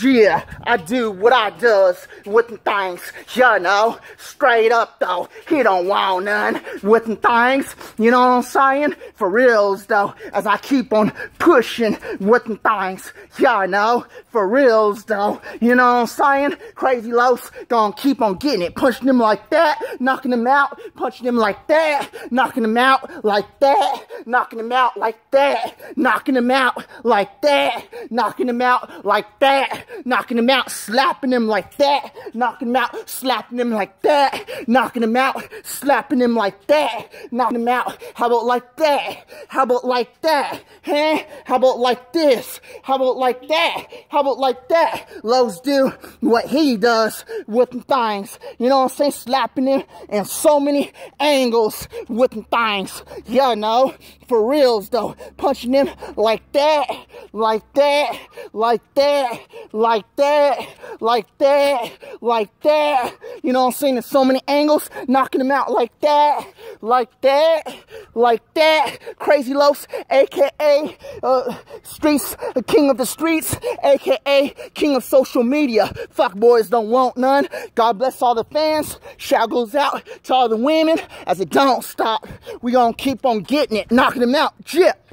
Yeah, I do what I does with things, you know, straight up though, he don't want none with things, you know what I'm saying? For reals though, as I keep on pushing with things, you know, for reals though, you know what I'm saying? Crazie Locs gonna keep on getting it, pushing him like that, knocking him out, punching him like that, knocking him out like that, knocking him out like that, knocking him out like that, knocking him out like that knocking him out, slapping him like that, knocking him out, slapping him like that, knocking him out, slapping him like that, knocking him out. How about like that? How about like that? Huh? How about like this? How about like that? How about like that? Locs do what he does with things. You know what I'm saying? Slapping him in so many angles with things. Yeah, no, for reals though. Punching him like that, like that, like that, like that, like that, like that. You know what I'm saying? In so many angles, knocking him out like that, like that, like that. Crazie Locs, aka uh, Streets, the king of the streets, aka king of social media. Fuck boys don't want none. God bless all the fans. Shout goes out to all the women as it don't stop. We gonna keep on getting it, knocking them out. Jip.